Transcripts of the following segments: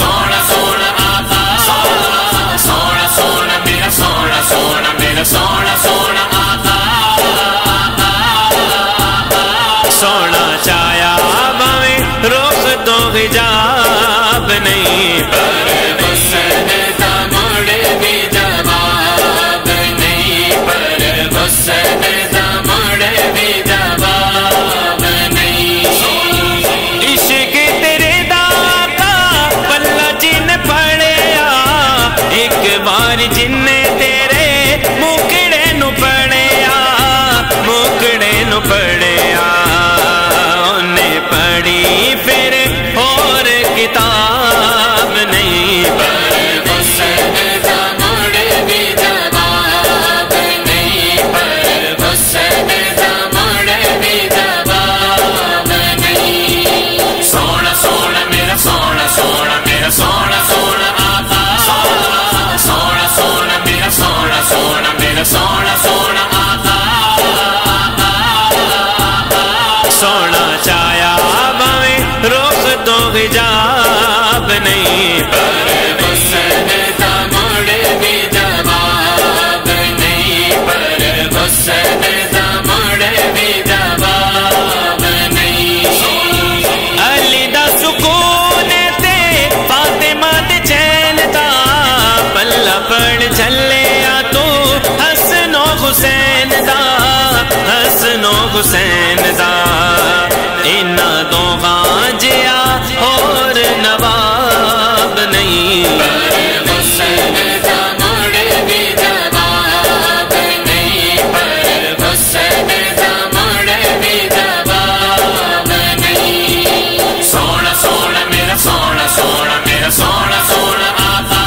सोन सोन सोन सोन मेर सोन सोन मेर सोन सोन सोन चाया बाबे रोज़ तोखे जा न सोना सोना आका सोना मेरा सोना सोना सोना सोना आका सोना चाया दो हिजाब नहीं सोना सोना आका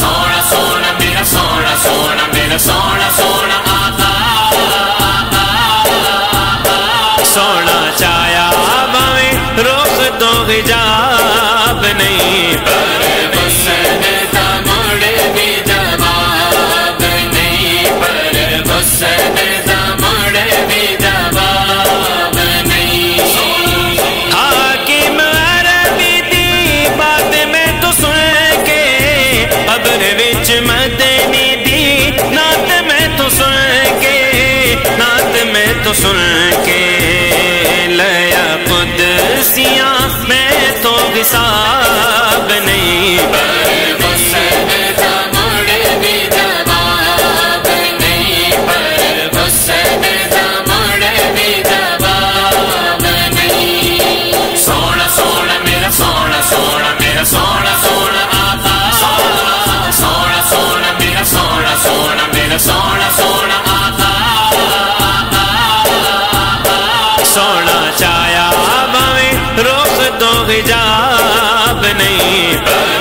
सोना सोना मेरा सोना सोना मेरा सोना सोना आका सोना चाया भावे रोक दो हिजाब नहीं सुन के लया खुद सिया मैं तो हिसाब नहीं। सोना सोना, मेरा सोना सोना, मेरा सोना सोना। नहीं।